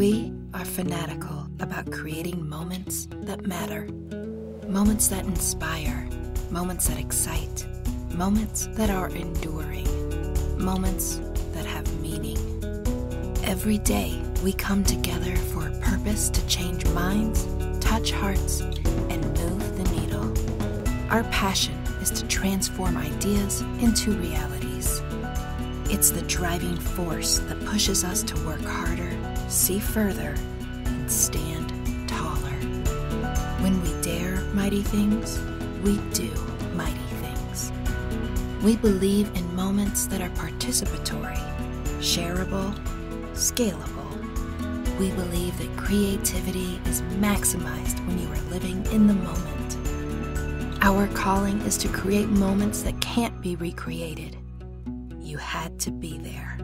We are fanatical about creating moments that matter, moments that inspire, moments that excite, moments that are enduring, moments that have meaning. Every day, we come together for a purpose to change minds, touch hearts, and move the needle. Our passion is to transform ideas into realities. It's the driving force that pushes us to work harder, see further, and stand taller. When we dare mighty things, we do mighty things. We believe in moments that are participatory, shareable, scalable. We believe that creativity is maximized when you are living in the moment. Our calling is to create moments that can't be recreated. You had to be there.